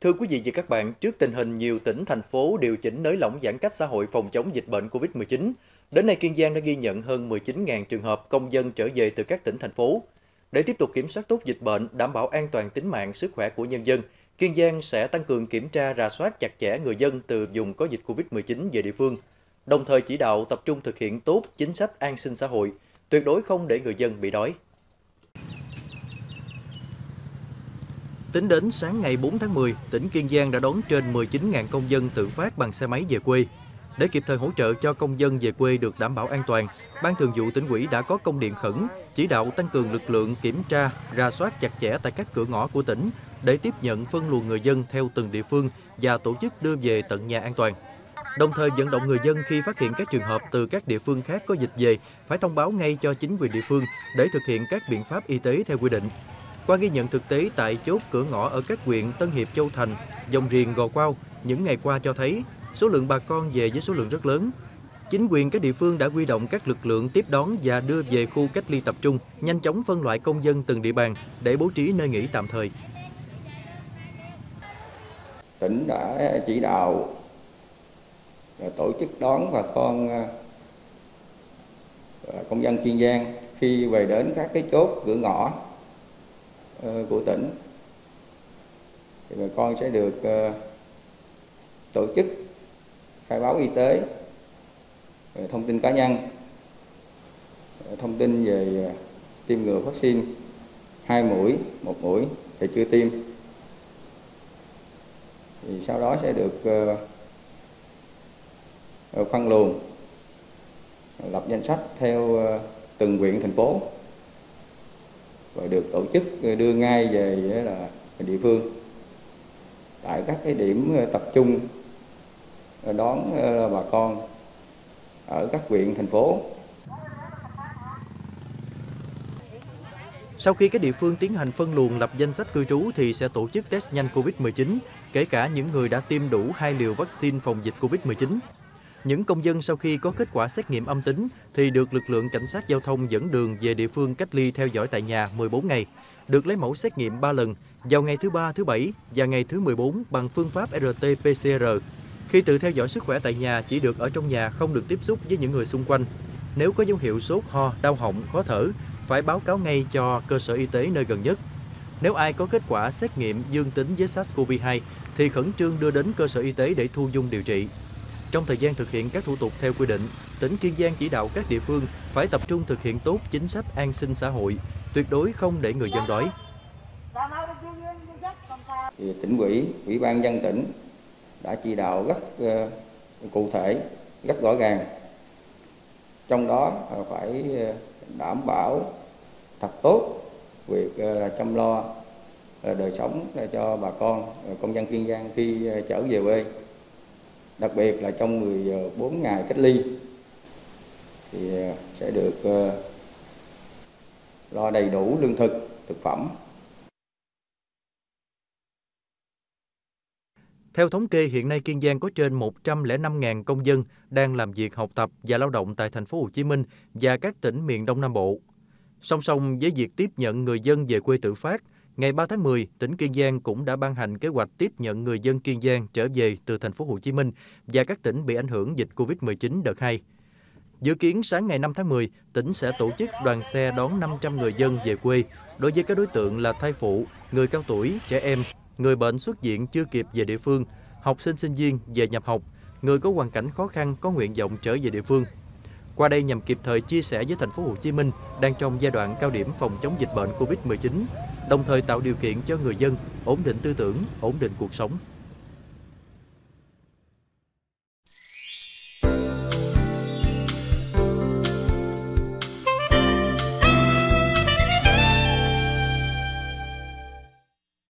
Thưa quý vị và các bạn, trước tình hình nhiều tỉnh, thành phố điều chỉnh nới lỏng giãn cách xã hội phòng chống dịch bệnh COVID-19, đến nay Kiên Giang đã ghi nhận hơn 19.000 trường hợp công dân trở về từ các tỉnh, thành phố. Để tiếp tục kiểm soát tốt dịch bệnh, đảm bảo an toàn tính mạng, sức khỏe của nhân dân, Kiên Giang sẽ tăng cường kiểm tra, rà soát chặt chẽ người dân từ vùng có dịch COVID-19 về địa phương, đồng thời chỉ đạo tập trung thực hiện tốt chính sách an sinh xã hội, tuyệt đối không để người dân bị đói. Tính đến sáng ngày 4 tháng 10, tỉnh Kiên Giang đã đón trên 19.000 công dân tự phát bằng xe máy về quê. Để kịp thời hỗ trợ cho công dân về quê được đảm bảo an toàn, Ban Thường vụ tỉnh ủy đã có công điện khẩn chỉ đạo tăng cường lực lượng kiểm tra, ra soát chặt chẽ tại các cửa ngõ của tỉnh để tiếp nhận phân luồng người dân theo từng địa phương và tổ chức đưa về tận nhà an toàn. Đồng thời vận động người dân khi phát hiện các trường hợp từ các địa phương khác có dịch về phải thông báo ngay cho chính quyền địa phương để thực hiện các biện pháp y tế theo quy định. Qua ghi nhận thực tế tại chốt cửa ngõ ở các huyện Tân Hiệp, Châu Thành, Dòng Riền, Gò Quao, những ngày qua cho thấy số lượng bà con về với số lượng rất lớn. Chính quyền các địa phương đã huy động các lực lượng tiếp đón và đưa về khu cách ly tập trung, nhanh chóng phân loại công dân từng địa bàn để bố trí nơi nghỉ tạm thời. Tỉnh đã chỉ đạo tổ chức đón bà con à, công dân Kiên Giang khi về đến các cái chốt cửa ngõ Ờ, của tỉnh. Thì bà con sẽ được ờ, tổ chức khai báo y tế ờ, thông tin cá nhân thông tin về tiêm ngừa vaccine hai mũi, một mũi thì chưa tiêm. Thì sau đó sẽ được phân luồng, lập danh sách theo từng huyện, thành phố và được tổ chức ờ, đưa ngay về ờ, là địa phương tại các cái điểm ờ, tập trung đón bà con ở các huyện thành phố Sau khi các địa phương tiến hành phân luồng lập danh sách cư trú thì sẽ tổ chức test nhanh COVID-19, kể cả những người đã tiêm đủ hai liều vaccine phòng dịch COVID-19. Những công dân sau khi có kết quả xét nghiệm âm tính thì được lực lượng cảnh sát giao thông dẫn đường về địa phương cách ly theo dõi tại nhà 14 ngày, được lấy mẫu xét nghiệm 3 lần vào ngày thứ ba, thứ bảy và ngày thứ 14 bằng phương pháp RT-PCR. Khi tự theo dõi sức khỏe tại nhà chỉ được ở trong nhà không được tiếp xúc với những người xung quanh. Nếu có dấu hiệu sốt, ho, đau họng, khó thở, phải báo cáo ngay cho cơ sở y tế nơi gần nhất. Nếu ai có kết quả xét nghiệm dương tính với SARS-CoV-2 thì khẩn trương đưa đến cơ sở y tế để thu dung điều trị. Trong thời gian thực hiện các thủ tục theo quy định, tỉnh Kiên Giang chỉ đạo các địa phương phải tập trung thực hiện tốt chính sách an sinh xã hội, tuyệt đối không để người dân đói. Thì tỉnh ủy, ủy ban dân tỉnh đã chỉ đạo rất ờ, cụ thể, rất rõ ràng. Trong đó phải ờ, đảm bảo thật tốt việc ờ, chăm lo đời sống cho bà con công dân Kiên Giang khi trở về quê đặc biệt là trong 14 ngày cách ly thì ờ, sẽ được ờ, lo đầy đủ lương thực, thực phẩm. Theo thống kê, hiện nay Kiên Giang có trên 105.000 công dân đang làm việc, học tập và lao động tại thành phố Hồ Chí Minh và các tỉnh miền Đông Nam Bộ. Song song với việc tiếp nhận người dân về quê tự phát, Ngày 3 tháng 10, tỉnh Kiên Giang cũng đã ban hành kế hoạch tiếp nhận người dân Kiên Giang trở về từ thành phố Hồ Chí Minh và các tỉnh bị ảnh hưởng dịch Covid-19 đợt 2. Dự kiến sáng ngày 5 tháng 10, tỉnh sẽ tổ chức đoàn xe đón 500 người dân về quê đối với các đối tượng là thai phụ, người cao tuổi, trẻ em, người bệnh xuất viện chưa kịp về địa phương, học sinh sinh viên về nhập học, người có hoàn cảnh khó khăn có nguyện vọng trở về địa phương. Qua đây nhằm kịp thời chia sẻ với thành phố Hồ Chí Minh đang trong giai đoạn cao điểm phòng chống dịch bệnh Covid-19 đồng thời tạo điều kiện cho người dân ổn định tư tưởng, ổn định cuộc sống.